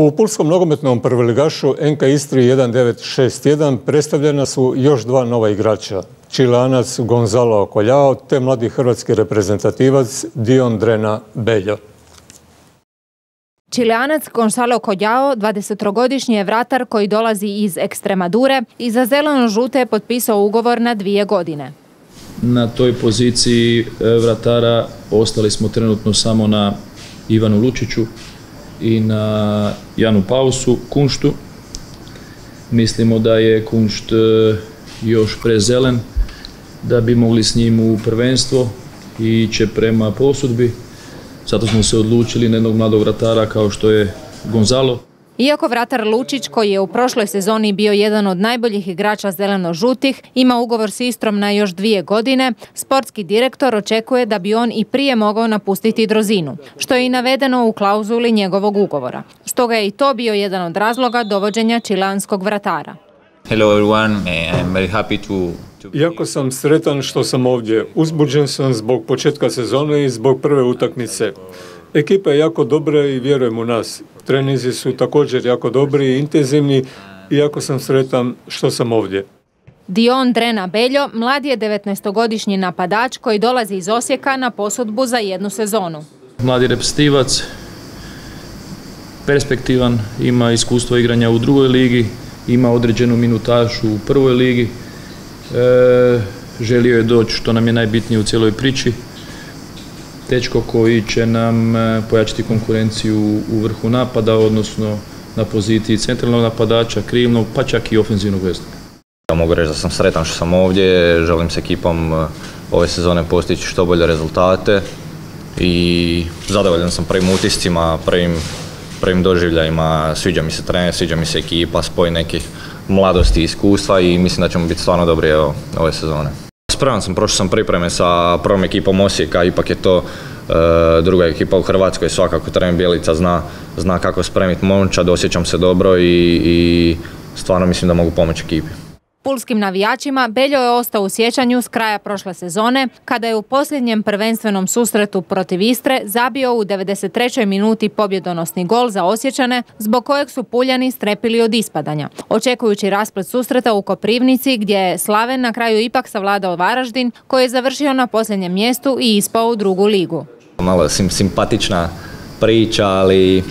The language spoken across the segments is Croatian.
U Pulskom nogometnom prvoligašu NK Istri 1961 predstavljena su još dva nova igrača. Čilanac Gonzalo Koljao te mladi hrvatski reprezentativac Dion Drena Beljo. Čileanac Gonzalo Koljao, 23-godišnji je vratar koji dolazi iz Ekstremadure i za zeleno-žute je potpisao ugovor na dvije godine. Na toj poziciji e, vratara ostali smo trenutno samo na Ivanu Lučiću, i na Janu Pausu, Kunštu. Mislimo da je Kunšt e, još prezelen da bi mogli s njim u prvenstvo i će prema posudbi. Zato smo se odlučili na jednog mladog vratara kao što je Gonzalo. Iako vratar Lučić, koji je u prošloj sezoni bio jedan od najboljih igrača zeleno-žutih, ima ugovor s Istrom na još dvije godine, sportski direktor očekuje da bi on i prije mogao napustiti Drozinu, što je i navedeno u klauzuli njegovog ugovora. Stoga je i to bio jedan od razloga dovođenja čilanskog vratara. Hello everyone, I'm very happy to Iako sam sretan što sam ovdje, uzbuđen sam zbog početka sezone i zbog prve utakmice. Ekipa je jako dobra i vjerujem u nas. Trenizi su također jako dobri i intenzivni, iako sam sretan što sam ovdje. Dion Drena Beljo, mlad je 19-godišnji napadač koji dolazi iz Osijeka na posudbu za jednu sezonu. Mladi repstivac, perspektivan, ima iskustvo igranja u drugoj ligi, ima određenu minutašu u prvoj ligi. E, želio je doći što nam je najbitnije u cijeloj priči, tečko koji će nam e, pojačati konkurenciju u vrhu napada, odnosno na poziciji centralnog napadača, krivnog, pa čak i ofenzivnog veznika. Ja mogu reći da sam sretan što sam ovdje, želim s ekipom e, ove sezone postići što bolje rezultate i zadovoljan sam prvim utiscima, prvim, prvim doživljajima, sviđa mi se trener, sviđa mi se ekipa, spoj nekih mladosti i iskustva i mislim da ćemo biti stvarno dobri ove sezone. Spreman sam, prošao sam pripreme sa prvom ekipom Osijeka, ipak je to e, druga ekipa u Hrvatskoj, svakako trener Bjelica zna, zna kako spremiti momčad, osjećam se dobro i, i stvarno mislim da mogu pomoći ekipi. Pulskim navijačima Beljo je ostao u sjećanju s kraja prošle sezone, kada je u posljednjem prvenstvenom susretu protiv Istre zabio u 93. minuti pobjedonosni gol za Osjećane, zbog kojeg su Puljani strepili od ispadanja. Očekujući rasplet susreta u Koprivnici, gdje je Slaven na kraju ipak savladao Varaždin, koji je završio na posljednjem mjestu i ispao u drugu ligu. Malo sim, simpatična priča, ali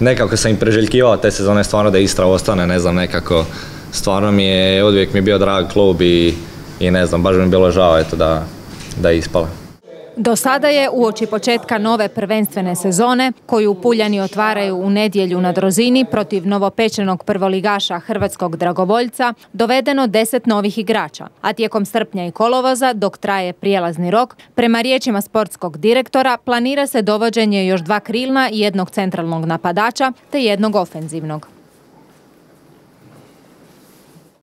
nekako sam im preželjkivao te sezone stvarno da Istra ostane, ne znam, nekako stvarno mi je, uvijek mi bio drag klub i, i ne znam, baš mi je bilo žao eto, da, da je ispala. Do sada je uoči početka nove prvenstvene sezone, koju Puljani otvaraju u nedjelju na Drozini protiv novopečenog prvoligaša Hrvatskog dragovoljca, dovedeno deset novih igrača, a tijekom srpnja i kolovoza, dok traje prijelazni rok, prema riječima sportskog direktora planira se dovođenje još dva krilna i jednog centralnog napadača te jednog ofenzivnog.